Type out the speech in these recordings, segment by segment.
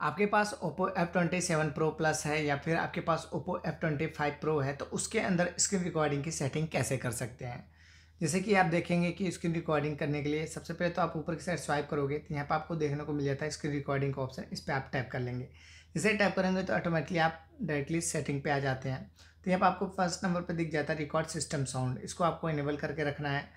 आपके पास Oppo F twenty seven pro plus है या फिर आपके पास Oppo F twenty five pro है तो उसके अंदर स्क्रीन रिकॉर्डिंग की सेटिंग कैसे कर सकते हैं? जैसे कि आप देखेंगे कि स्क्रीन रिकॉर्डिंग करने के लिए सबसे पहले तो आप ऊपर की साइड स्वाइप करोगे तो यहाँ पर आपको देखने को मिल जाता है स्क्रीन रिकॉर्डिंग का ऑप्शन, इस पर आप टैप कर लेंगे। जैसे टैप करेंगे तो ऑटोमेटिकली आप डायरेक्टली सेटिंग पे आ जाते हैं। तो यहाँ पर आपको फ़र्स्ट नंबर पर दिख जाता है रिकॉर्ड सिस्टम साउंड इसको आपको इनेबल करके रखना है।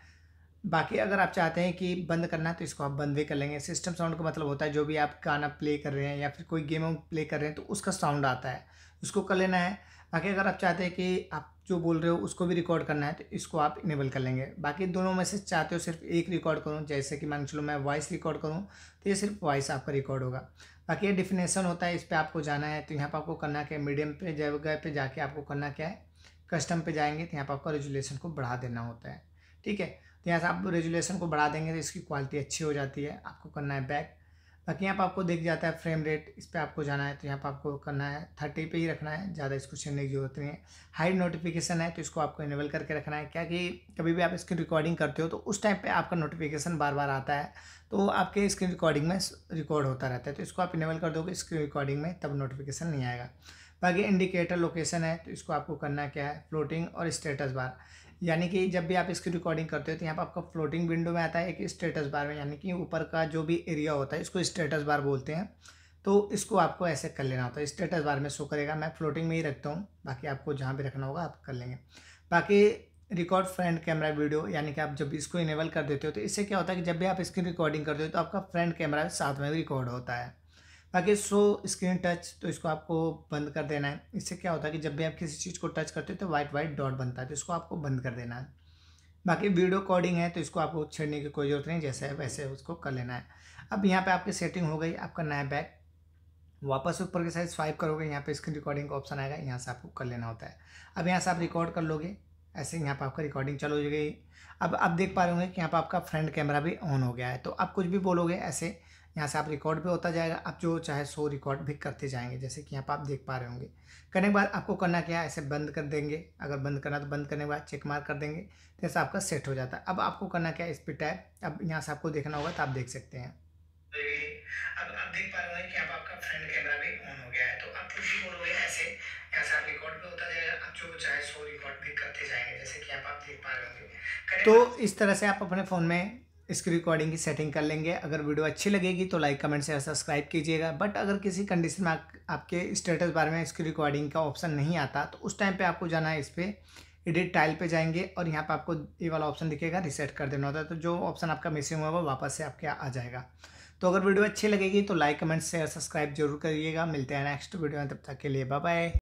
बाकी अगर आप चाहते हैं कि बंद करना तो इसको आप बंद भी कर लेंगे। सिस्टम साउंड का मतलब होता है, जो भी आप गाना प्ले कर रहे हैं या फिर कोई गेम प्ले कर रहे हैं तो उसका साउंड आता है। उसको कर लेना है। बाकी अगर आप चाहते हैं कि आप जो बोल रहे हो, उसको भी रिकॉर्ड करना है तो इसको आप इनेबल कर लेंगे। बाकी दोनों में से चाहते हो, सिर्फ़ एक रिकॉर्ड करूँ, जैसे कि मान चलो मैं वॉइस रिकॉर्ड करूँ तो ये सिर्फ़ वॉइस आपका रिकॉर्ड होगा। बाकी ये डिफिनेशन होता है, इस पर आपको जाना है तो यहाँ पर आपको करना क्या है मीडियम पे जगह पे जाके आपको करना क्या है कस्टम पे जाएँगे तो यहाँ पर आपका रेजुलेशन को बढ़ा देना होता है। ठीक है? तो यहाँ से आप रेजुलेशन को बढ़ा देंगे तो इसकी क्वालिटी अच्छी हो जाती है, आपको करना है बैक। बाकी यहाँ पर आपको देख जाता है फ्रेम रेट, इस पर आपको जाना है तो यहाँ पर आपको करना है थर्टी पे ही रखना है, ज़्यादा इसको छेड़ने की ज़रूरत नहीं है। हाई नोटिफिकेशन है तो इसको आपको इनेबल करके रखना है। क्या कि कभी भी आप स्क्रीन रिकॉर्डिंग करते हो तो उस टाइम पे आपका नोटिफिकेशन बार बार आता है तो आपके स्क्रीन रिकॉर्डिंग में रिकॉर्ड होता रहता है। तो इसको आप इनेबल कर दोगे स्क्रीन रिकॉर्डिंग में तब नोटिफिकेशन नहीं आएगा। बाकी इंडिकेटर लोकेशन है तो इसको आपको करना क्या है? फ्लोटिंग और स्टेटस बार यानी कि जब भी आप इसकी रिकॉर्डिंग करते हो तो यहाँ पर आपका फ्लोटिंग विंडो में आता है एक स्टेटस बार में, यानी कि ऊपर का जो भी एरिया होता है, इसको स्टेटस बार बोलते हैं। तो इसको आपको ऐसे कर लेना होता है। स्टेटस बार में शो करेगा। मैं फ्लोटिंग में ही रखता हूँ। बाकी आपको जहाँ भी रखना होगा, आप कर लेंगे। बाकी रिकॉर्ड फ्रंट कैमरा वीडियो यानी कि आप जब इसको इनेबल कर देते हो तो इससे क्या होता है कि जब भी आप इसकी रिकॉर्डिंग करते हो तो आपका फ्रंट कैमरा साथ में भी रिकॉर्ड होता है। बाकी सो स्क्रीन टच तो इसको आपको बंद कर देना है। इससे क्या होता है कि जब भी आप किसी चीज़ को टच करते हो तो वाइट वाइट डॉट बनता है तो इसको आपको बंद कर देना है। बाकी वीडियो कॉर्डिंग है तो इसको आपको छेड़ने की कोई ज़रूरत नहीं, जैसे है वैसे उसको कर लेना है। अब यहाँ पे आपकी सेटिंग हो गई, आपका नया बैग। वापस ऊपर के साइड स्वाइप करोगे, यहाँ पे स्क्रीन रिकॉर्डिंग का ऑप्शन आएगा, यहाँ से आपको कर लेना होता है। अब यहाँ से आप रिकॉर्ड कर लोगे ऐसे यहाँ पर आपका रिकॉर्डिंग चालू हो गई अब आप देख पा रहे होंगे कि यहाँ पर आपका फ्रंट कैमरा भी ऑन हो गया है। तो आप कुछ भी बोलोगे ऐसे, यहाँ से आप रिकॉर्ड भी होता जाएगा। आप जो चाहे सो रिकॉर्ड भी करते जाएँगे, जैसे कि यहाँ पर आप देख पा रहे होंगे। करने के बाद आपको करना क्या है? ऐसे बंद कर देंगे। अगर बंद करना तो बंद करने के बाद चेक मार कर देंगे। तो ऐसा आपका सेट हो जाता है। अब आपको करना क्या है? इस पर टैप अब यहाँ से आपको देखना होगा तो आप देख सकते हैं। अब आप देख पा रहे कि आपका फ्रंट कैमरा भी ऑन हो गया है। तो आप कुछ भी बोलोगे ऐसे, यहाँ से आप रिकॉर्ड होता जाएगा। आप जो चाहे तो इस तरह से आप अपने फ़ोन में इसकी रिकॉर्डिंग की सेटिंग कर लेंगे। अगर वीडियो अच्छी लगेगी तो लाइक कमेंट शेयर सब्सक्राइब कीजिएगा। बट अगर किसी कंडीशन में आपके स्टेटस बारे में इसकी रिकॉर्डिंग का ऑप्शन नहीं आता तो उस टाइम पे आपको जाना है इस पर एडिट टाइल पे जाएँगे और यहाँ पे आपको ये वाला ऑप्शन दिखेगा रिसेट कर देना होता है। तो जो ऑप्शन आपका मिसिंग हुआ, वो वापस से आपके आ जाएगा। तो अगर वीडियो अच्छी लगेगी तो लाइक कमेंट शेयर सब्सक्राइब ज़रूर करिएगा। मिलते हैं नेक्स्ट वीडियो में, तब तक के लिए बाय बाय